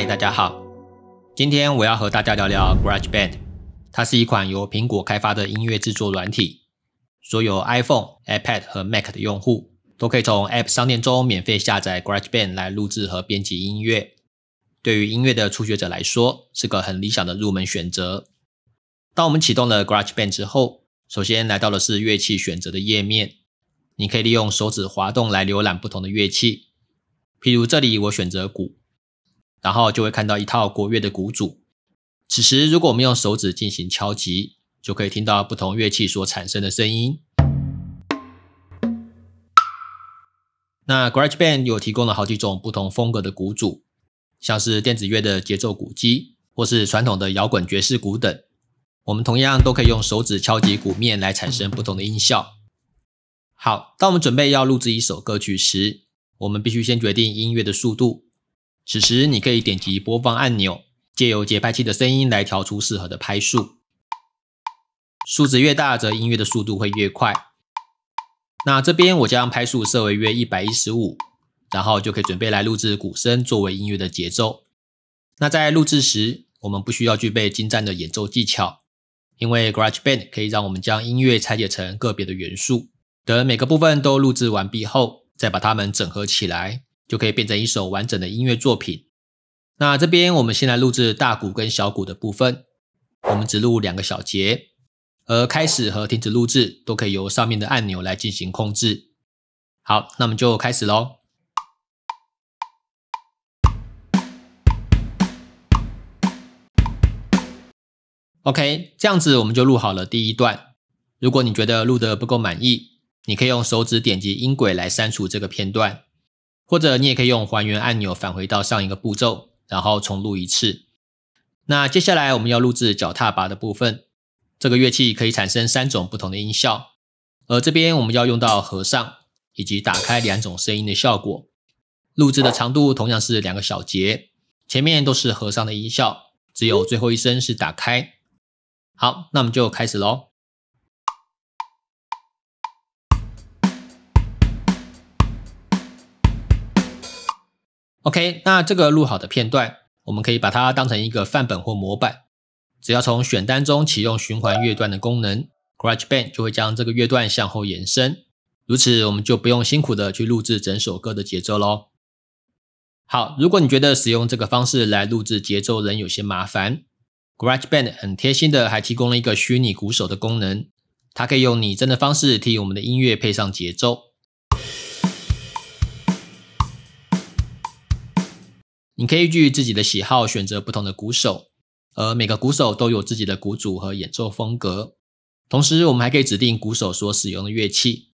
嗨，大家好，今天我要和大家聊聊 GarageBand。它是一款由苹果开发的音乐制作软体，所有 iPhone、iPad 和 Mac 的用户都可以从 App 商店中免费下载 GarageBand 来录制和编辑音乐。对于音乐的初学者来说，是个很理想的入门选择。当我们启动了 GarageBand 之后，首先来到的是乐器选择的页面，你可以利用手指滑动来浏览不同的乐器。譬如这里我选择鼓，然后就会看到一套国乐的鼓组。此时如果我们用手指进行敲击，就可以听到不同乐器所产生的声音。那 GarageBand 有提供了好几种不同风格的鼓组，像是电子乐的节奏鼓机，或是传统的摇滚爵士鼓等。我们同样都可以用手指敲击鼓面来产生不同的音效。好，当我们准备要录制一首歌曲时，我们必须先决定音乐的速度。此时，你可以点击播放按钮，借由节拍器的声音来调出适合的拍数。数值越大，则音乐的速度会越快。那这边我将拍数设为约一百一十五，然后就可以准备来录制鼓声作为音乐的节奏。那在录制时，我们不需要具备精湛的演奏技巧，因为 GarageBand 可以让我们将音乐拆解成个别的元素，等每个部分都录制完毕后，再把它们整合起来。就可以变成一首完整的音乐作品。那这边我们先来录制大鼓跟小鼓的部分，我们只录两个小节，而开始和停止录制都可以由上面的按钮来进行控制。好，那我们就开始喽。OK，这样子我们就录好了第一段。如果你觉得录得不够满意，你可以用手指点击音轨来删除这个片段。或者你也可以用还原按钮返回到上一个步骤，然后重录一次。那接下来我们要录制脚踏拔的部分，这个乐器可以产生三种不同的音效，而这边我们要用到合上以及打开两种声音的效果。录制的长度同样是两个小节，前面都是合上的音效，只有最后一声是打开。好，那我们就开始喽。OK，那这个录好的片段，我们可以把它当成一个范本或模板。只要从选单中启用循环乐段的功能，Grage Band 就会将这个乐段向后延伸。如此，我们就不用辛苦的去录制整首歌的节奏喽。好，如果你觉得使用这个方式来录制节奏仍有些麻烦，GarageBand 很贴心的还提供了一个虚拟鼓手的功能，它可以用拟真的方式替我们的音乐配上节奏。你可以依据自己的喜好选择不同的鼓手，而每个鼓手都有自己的鼓组和演奏风格。同时，我们还可以指定鼓手所使用的乐器。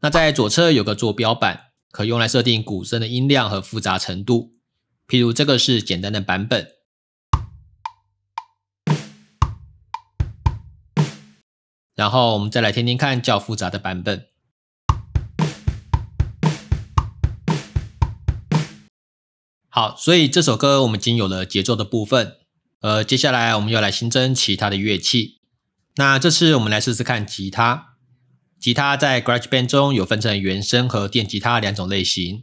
那在左侧有个坐标板，可用来设定鼓声的音量和复杂程度。譬如这个是简单的版本，然后我们再来听听看较复杂的版本。好，所以这首歌我们已经有了节奏的部分，呃，接下来我们要来新增其他的乐器。那这次我们来试试看吉他。吉他在 GarageBand 中有分成原声和电吉他两种类型。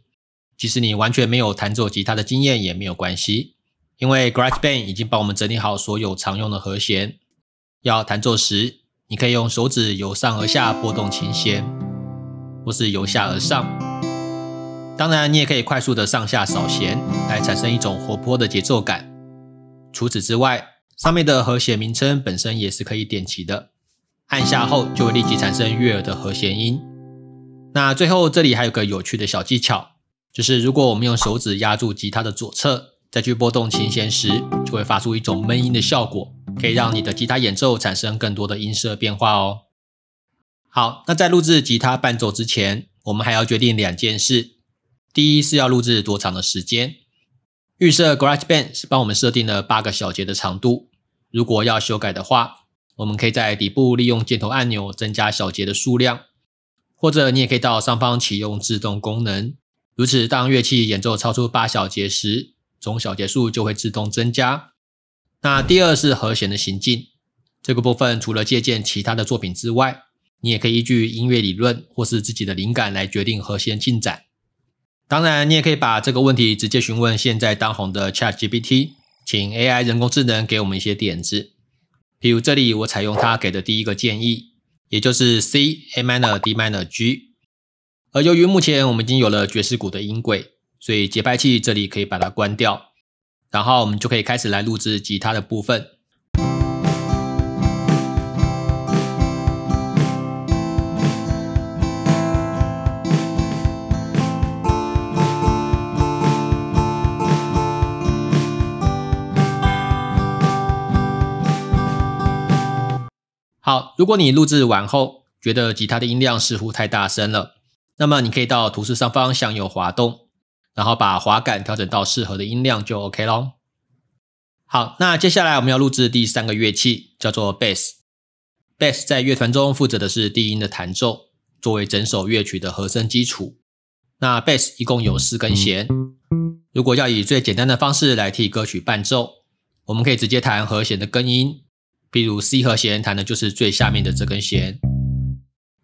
即使你完全没有弹奏吉他的经验也没有关系，因为 GarageBand 已经帮我们整理好所有常用的和弦。要弹奏时，你可以用手指由上而下拨动琴弦，或是由下而上。当然，你也可以快速的上下扫弦，来产生一种活泼的节奏感。除此之外，上面的和弦名称本身也是可以点击的，按下后就会立即产生悦耳的和弦音。那最后这里还有个有趣的小技巧，就是如果我们用手指压住吉他的左侧，再去拨动琴弦时，就会发出一种闷音的效果，可以让你的吉他演奏产生更多的音色变化哦。好，那在录制吉他伴奏之前，我们还要决定两件事。第一是要录制多长的时间？预设 GarageBand 是帮我们设定了八个小节的长度。如果要修改的话，我们可以在底部利用箭头按钮增加小节的数量，或者你也可以到上方启用自动功能。如此，当乐器演奏超出八小节时，总小节数就会自动增加。那第二是和弦的行进，这个部分除了借鉴其他的作品之外，你也可以依据音乐理论或是自己的灵感来决定和弦进展。当然，你也可以把这个问题直接询问现在当红的 ChatGPT，请 AI 人工智能给我们一些点子。比如这里我采用它给的第一个建议，也就是 C A minor D minor G。而由于目前我们已经有了爵士鼓的音轨，所以节拍器这里可以把它关掉，然后我们就可以开始来录制吉他的部分。好，如果你录制完后觉得吉他的音量似乎太大声了，那么你可以到图示上方向右滑动，然后把滑杆调整到适合的音量就 OK 咯。好，那接下来我们要录制第三个乐器，叫做 bass。bass 在乐团中负责的是低音的弹奏，作为整首乐曲的和声基础。那 bass 一共有四根弦。如果要以最简单的方式来替歌曲伴奏，我们可以直接弹和弦的根音。比如 C 和弦弹的就是最下面的这根弦，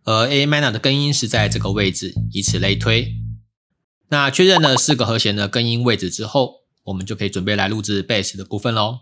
而 A minor 的根音是在这个位置，以此类推。那确认了四个和弦的根音位置之后，我们就可以准备来录制 bass 的部分喽。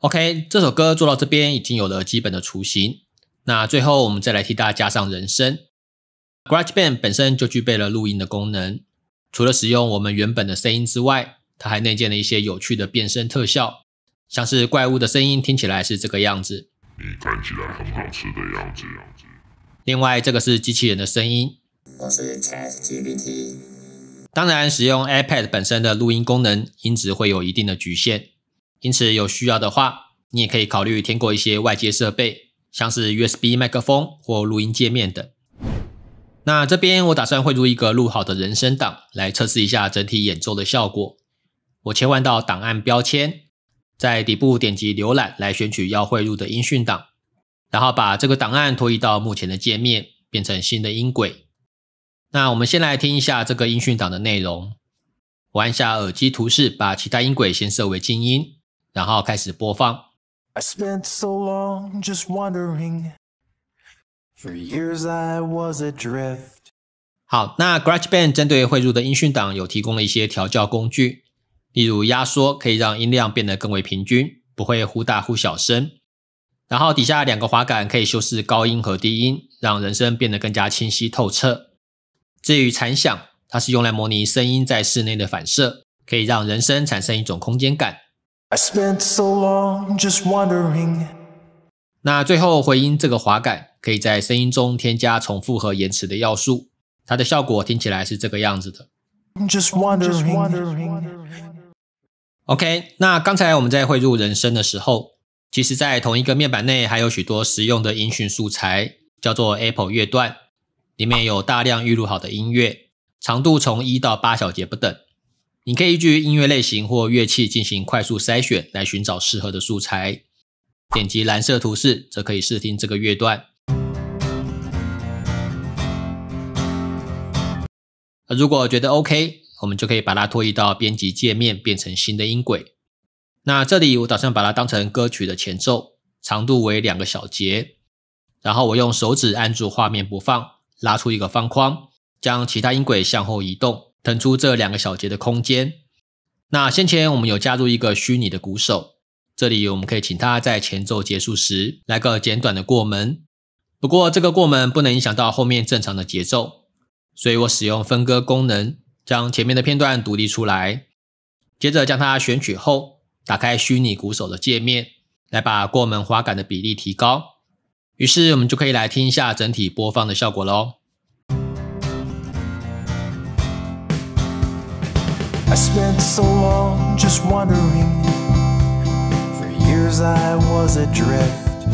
OK，这首歌做到这边已经有了基本的雏形。那最后我们再来替大家加上人声。GarageBand 本身就具备了录音的功能，除了使用我们原本的声音之外，它还内建了一些有趣的变声特效，像是怪物的声音听起来是这个样子。你看起来很好吃的样子。另外，这个是机器人的声音。我是 ChatGPT。当然，使用 iPad 本身的录音功能，音质会有一定的局限。因此，有需要的话，你也可以考虑添购一些外接设备，像是 USB 麦克风或录音界面等。那这边我打算汇入一个录好的人声档，来测试一下整体演奏的效果。我切换到档案标签，在底部点击浏览来选取要汇入的音讯档，然后把这个档案拖移到目前的界面，变成新的音轨。那我们先来听一下这个音讯档的内容。我按下耳机图示，把其他音轨先设为静音。然后开始播放。I spent so long just wondering. For years I was adrift. 好，那 GarageBand 针对汇入的音讯档有提供了一些调教工具，例如压缩可以让音量变得更为平均，不会忽大忽小声。然后底下两个滑杆可以修饰高音和低音，让人声变得更加清晰透彻。至于残响，它是用来模拟声音在室内的反射，可以让人声产生一种空间感。I spent so long just wondering. 那最后回音这个滑杆，可以在声音中添加重复和延迟的要素，它的效果听起来是这个样子的。Just wondering. OK，那刚才我们在汇入人声的时候，其实在同一个面板内还有许多实用的音讯素材，叫做 Apple 乐段，里面有大量预录好的音乐，长度从一到八小节不等。你可以依据音乐类型或乐器进行快速筛选，来寻找适合的素材。点击蓝色图示，则可以试听这个乐段。如果觉得 OK，我们就可以把它拖移到编辑界面，变成新的音轨。那这里我打算把它当成歌曲的前奏，长度为两个小节。然后我用手指按住画面不放，拉出一个方框，将其他音轨向后移动。腾出这两个小节的空间。那先前我们有加入一个虚拟的鼓手，这里我们可以请他在前奏结束时来个简短的过门。不过这个过门不能影响到后面正常的节奏，所以我使用分割功能，将前面的片段独立出来，接着将它选取后，打开虚拟鼓手的界面，来把过门滑杆的比例提高。于是我们就可以来听一下整体播放的效果喽。I spent so long just wondering. For years I was adrift,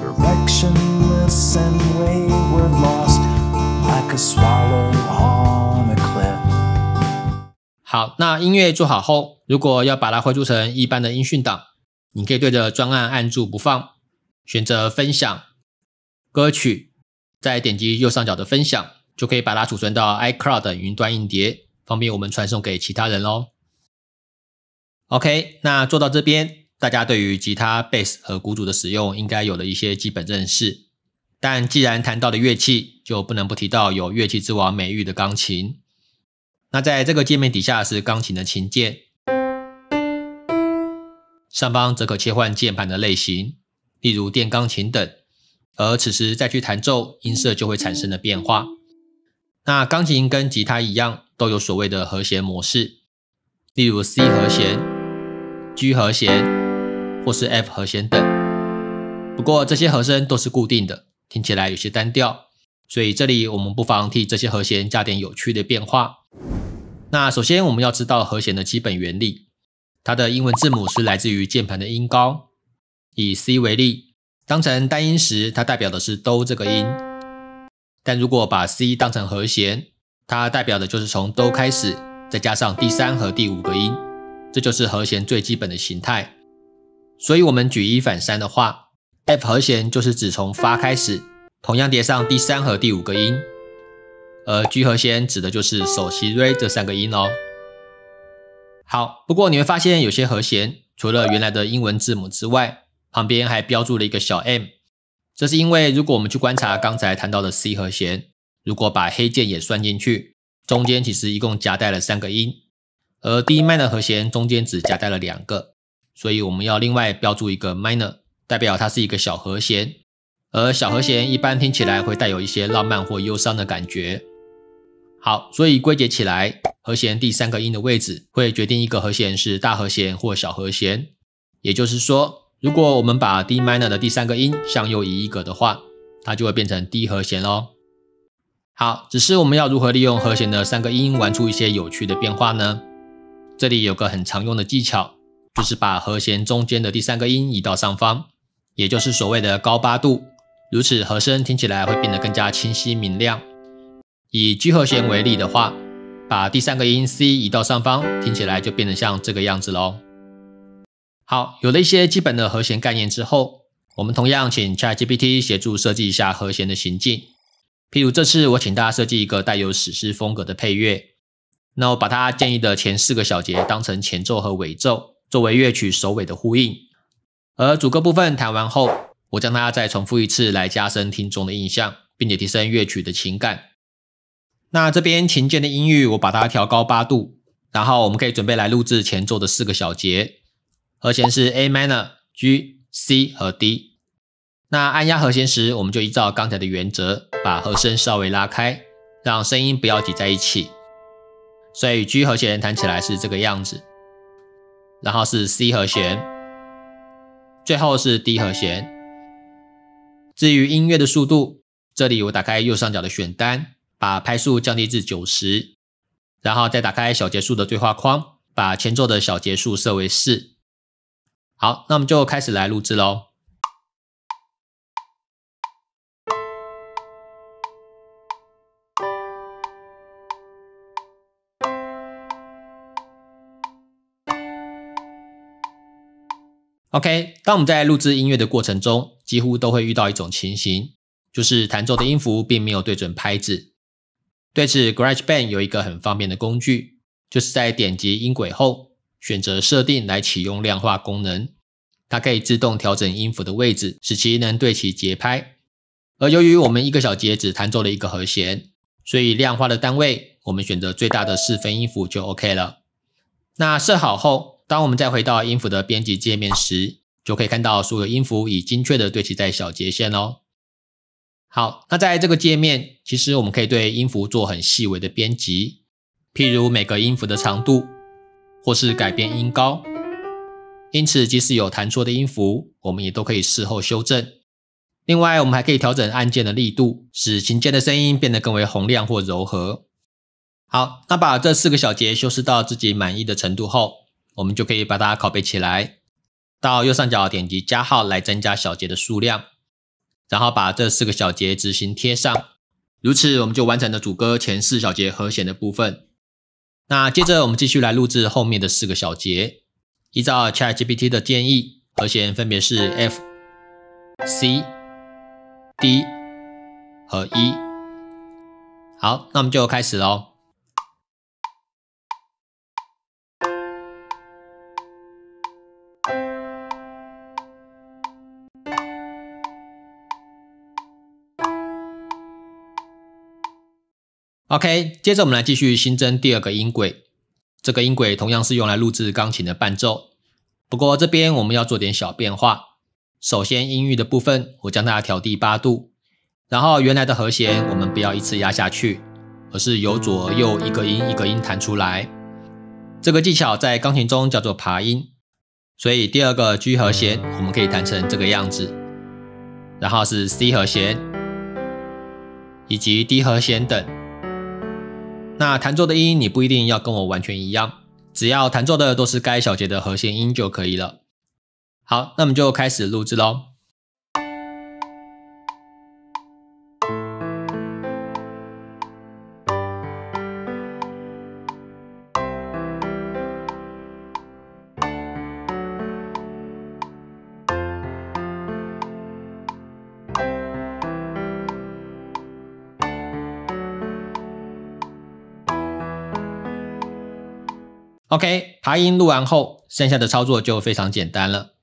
directionless and wayward, lost like a swallow on a cliff. 好，那音乐做好后，如果要把它汇注成一般的音讯档，你可以对着专案按住不放，选择分享歌曲，再点击右上角的分享，就可以把它储存到 iCloud 云端硬碟，方便我们传送给其他人喽。OK，那做到这边，大家对于吉他、贝斯和鼓组的使用应该有了一些基本认识。但既然谈到了乐器，就不能不提到有“乐器之王”美誉的钢琴。那在这个界面底下是钢琴的琴键，上方则可切换键盘的类型，例如电钢琴等。而此时再去弹奏，音色就会产生了变化。那钢琴跟吉他一样，都有所谓的和弦模式，例如 C 和弦。G 和弦或是 F 和弦等，不过这些和声都是固定的，听起来有些单调，所以这里我们不妨替这些和弦加点有趣的变化。那首先我们要知道和弦的基本原理，它的英文字母是来自于键盘的音高。以 C 为例，当成单音时，它代表的是哆这个音；但如果把 C 当成和弦，它代表的就是从哆开始，再加上第三和第五个音。这就是和弦最基本的形态，所以，我们举一反三的话，F 和弦就是指从发开始，同样叠上第三和第五个音，而 G 和弦指的就是首席瑞这三个音哦。好，不过你会发现有些和弦除了原来的英文字母之外，旁边还标注了一个小 m，这是因为如果我们去观察刚才谈到的 C 和弦，如果把黑键也算进去，中间其实一共夹带了三个音。而 D minor 和弦中间只夹带了两个，所以我们要另外标注一个 minor，代表它是一个小和弦。而小和弦一般听起来会带有一些浪漫或忧伤的感觉。好，所以归结起来，和弦第三个音的位置会决定一个和弦是大和弦或小和弦。也就是说，如果我们把 D minor 的第三个音向右移一格的话，它就会变成 D 和弦喽。好，只是我们要如何利用和弦的三个音玩出一些有趣的变化呢？这里有个很常用的技巧，就是把和弦中间的第三个音移到上方，也就是所谓的高八度，如此和声听起来会变得更加清晰明亮。以 G 和弦为例的话，把第三个音 C 移到上方，听起来就变得像这个样子喽。好，有了一些基本的和弦概念之后，我们同样请 ChatGPT 协助设计一下和弦的行进。譬如这次我请大家设计一个带有史诗风格的配乐。那我把它建议的前四个小节当成前奏和尾奏，作为乐曲首尾的呼应。而主歌部分弹完后，我将它再重复一次，来加深听众的印象，并且提升乐曲的情感。那这边琴键的音域我把它调高八度，然后我们可以准备来录制前奏的四个小节，和弦是 A minor、G、C 和 D。那按压和弦时，我们就依照刚才的原则，把和声稍微拉开，让声音不要挤在一起。所以 G 和弦弹起来是这个样子，然后是 C 和弦，最后是 D 和弦。至于音乐的速度，这里我打开右上角的选单，把拍速降低至九十，然后再打开小节数的对话框，把前奏的小节数设为四。好，那我们就开始来录制喽。OK，当我们在录制音乐的过程中，几乎都会遇到一种情形，就是弹奏的音符并没有对准拍子。对此，GarageBand 有一个很方便的工具，就是在点击音轨后，选择设定来启用量化功能，它可以自动调整音符的位置，使其能对齐节拍。而由于我们一个小节只弹奏了一个和弦，所以量化的单位，我们选择最大的四分音符就 OK 了。那设好后，当我们再回到音符的编辑界面时，就可以看到所有音符已精确的对齐在小节线哦。好，那在这个界面，其实我们可以对音符做很细微的编辑，譬如每个音符的长度，或是改变音高。因此，即使有弹错的音符，我们也都可以事后修正。另外，我们还可以调整按键的力度，使琴键的声音变得更为洪亮或柔和。好，那把这四个小节修饰到自己满意的程度后，我们就可以把它拷贝起来，到右上角点击加号来增加小节的数量，然后把这四个小节执行贴上，如此我们就完成了主歌前四小节和弦的部分。那接着我们继续来录制后面的四个小节，依照 ChatGPT 的建议，和弦分别是 F、C、D 和 E。好，那我们就开始喽。OK，接着我们来继续新增第二个音轨。这个音轨同样是用来录制钢琴的伴奏，不过这边我们要做点小变化。首先，音域的部分我将它调低八度，然后原来的和弦我们不要一次压下去，而是由左右一个音一个音弹出来。这个技巧在钢琴中叫做爬音。所以第二个 G 和弦我们可以弹成这个样子，然后是 C 和弦以及 D 和弦等。那弹奏的音你不一定要跟我完全一样，只要弹奏的都是该小节的和弦音就可以了。好，那我们就开始录制喽。OK，爬音录完后，剩下的操作就非常简单了。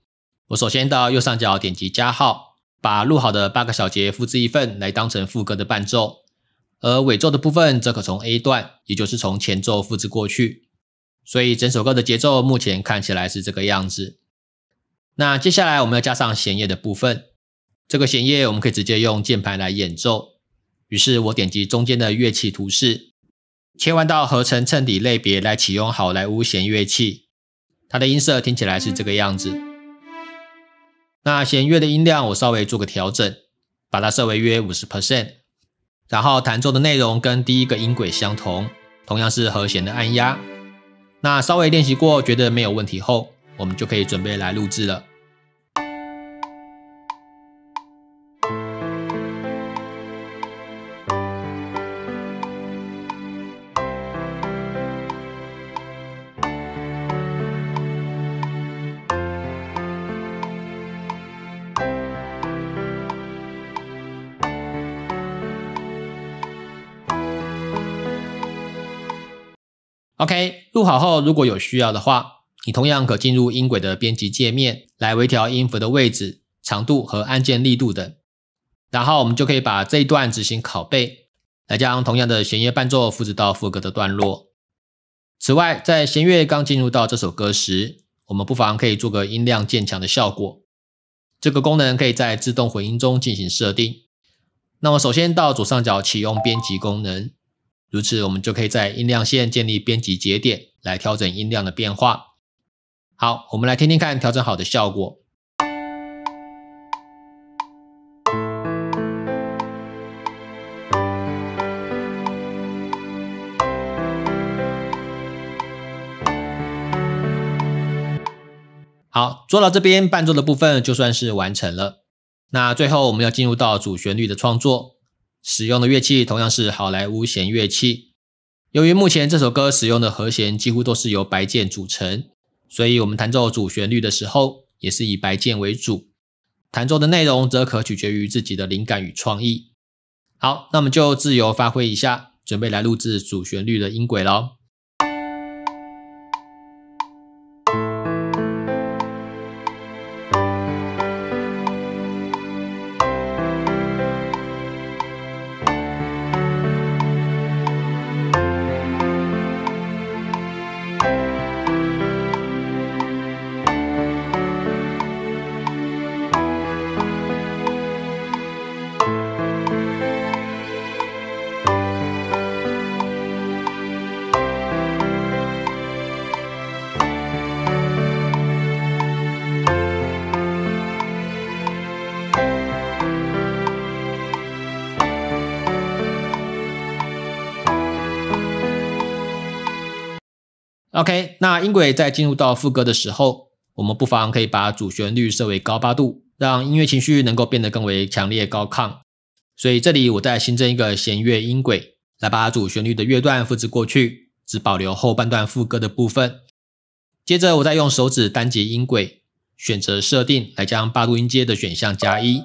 我首先到右上角点击加号，把录好的八个小节复制一份来当成副歌的伴奏，而尾奏的部分则可从 A 段，也就是从前奏复制过去。所以整首歌的节奏目前看起来是这个样子。那接下来我们要加上弦乐的部分，这个弦乐我们可以直接用键盘来演奏。于是我点击中间的乐器图示。切换到合成衬底类别来启用好莱坞弦乐器，它的音色听起来是这个样子。那弦乐的音量我稍微做个调整，把它设为约五十 percent，然后弹奏的内容跟第一个音轨相同，同样是和弦的按压。那稍微练习过，觉得没有问题后，我们就可以准备来录制了。OK，录好后，如果有需要的话，你同样可进入音轨的编辑界面来微调音符的位置、长度和按键力度等。然后我们就可以把这一段执行拷贝，来将同样的弦乐伴奏复制到副歌的段落。此外，在弦乐刚进入到这首歌时，我们不妨可以做个音量渐强的效果。这个功能可以在自动混音中进行设定。那么首先到左上角启用编辑功能。如此，我们就可以在音量线建立编辑节点，来调整音量的变化。好，我们来听听看调整好的效果。好，做到这边伴奏的部分就算是完成了。那最后我们要进入到主旋律的创作。使用的乐器同样是好莱坞弦乐器。由于目前这首歌使用的和弦几乎都是由白键组成，所以我们弹奏主旋律的时候也是以白键为主。弹奏的内容则可取决于自己的灵感与创意。好，那么就自由发挥一下，准备来录制主旋律的音轨喽。OK，那音轨在进入到副歌的时候，我们不妨可以把主旋律设为高八度，让音乐情绪能够变得更为强烈高亢。所以这里我再新增一个弦乐音轨，来把主旋律的乐段复制过去，只保留后半段副歌的部分。接着我再用手指单节音轨，选择设定来将八度音阶的选项加一。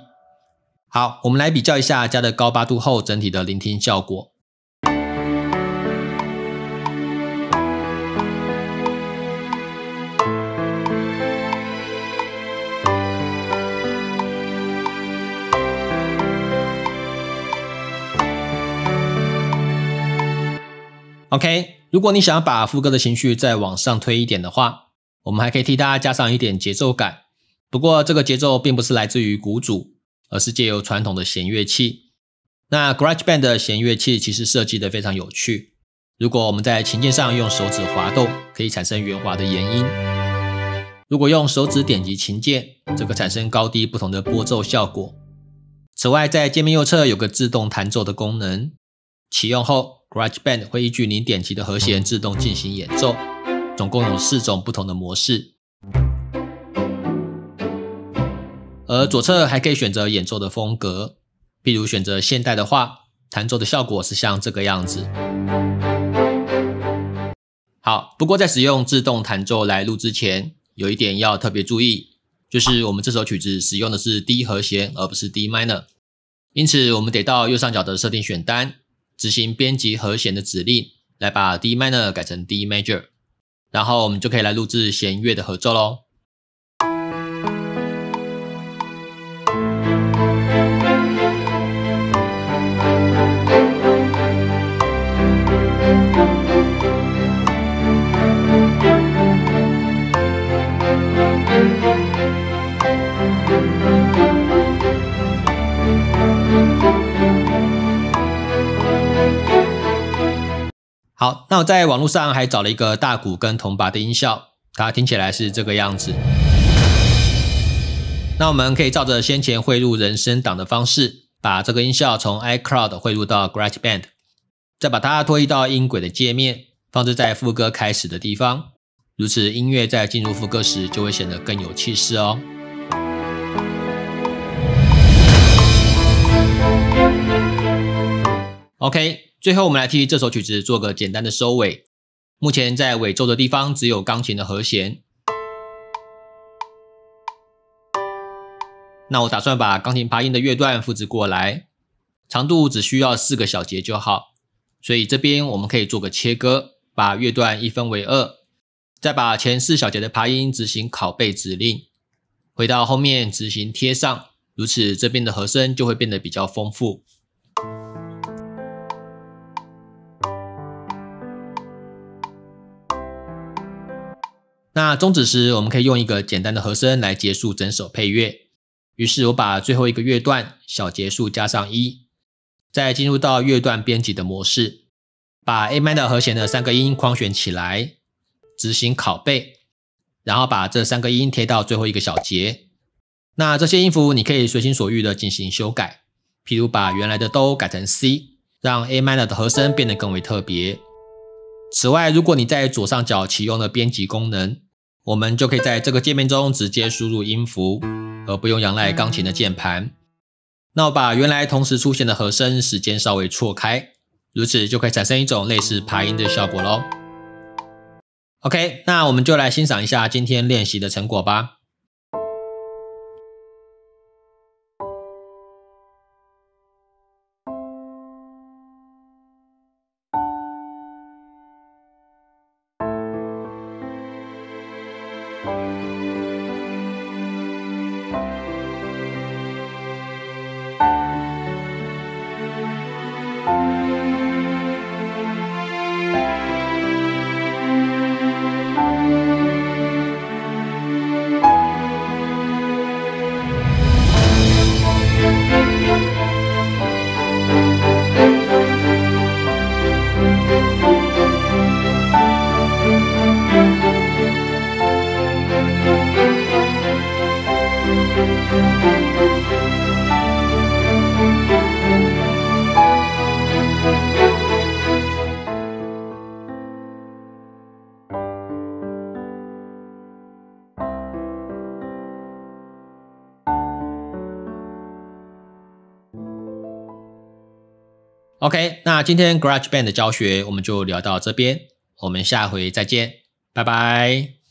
好，我们来比较一下加了高八度后整体的聆听效果。OK，如果你想要把副歌的情绪再往上推一点的话，我们还可以替它加上一点节奏感。不过这个节奏并不是来自于鼓组，而是借由传统的弦乐器。那 GarageBand 的弦乐器其实设计的非常有趣。如果我们在琴键上用手指滑动，可以产生圆滑的延音；如果用手指点击琴键，这个产生高低不同的拨奏效果。此外，在界面右侧有个自动弹奏的功能，启用后。GarageBand 会依据您点击的和弦自动进行演奏，总共有四种不同的模式。而左侧还可以选择演奏的风格，譬如选择现代的话，弹奏的效果是像这个样子。好，不过在使用自动弹奏来录之前，有一点要特别注意，就是我们这首曲子使用的是 D 和弦，而不是 D minor，因此我们得到右上角的设定选单。执行编辑和弦的指令，来把 D minor 改成 D major，然后我们就可以来录制弦乐的合奏喽。好，那我在网络上还找了一个大鼓跟铜钹的音效，它听起来是这个样子。那我们可以照着先前汇入人声档的方式，把这个音效从 iCloud 汇入到 GarageBand，再把它拖移到音轨的界面，放置在副歌开始的地方。如此，音乐在进入副歌时就会显得更有气势哦。OK。最后，我们来替这首曲子做个简单的收尾。目前在尾奏的地方只有钢琴的和弦。那我打算把钢琴爬音的乐段复制过来，长度只需要四个小节就好。所以这边我们可以做个切割，把乐段一分为二，再把前四小节的爬音执行拷贝指令，回到后面执行贴上，如此这边的和声就会变得比较丰富。那终止时，我们可以用一个简单的和声来结束整首配乐。于是我把最后一个乐段小结束加上一，再进入到乐段编辑的模式，把 A minor 和弦的三个音框选起来，执行拷贝，然后把这三个音贴到最后一个小节。那这些音符你可以随心所欲的进行修改，譬如把原来的哆改成 C，让 A minor 的和声变得更为特别。此外，如果你在左上角启用了编辑功能，我们就可以在这个界面中直接输入音符，而不用仰赖钢琴的键盘。那我把原来同时出现的和声时间稍微错开，如此就可以产生一种类似爬音的效果喽。OK，那我们就来欣赏一下今天练习的成果吧。OK，那今天 GarageBand 的教学我们就聊到这边。我们下回再见，拜拜。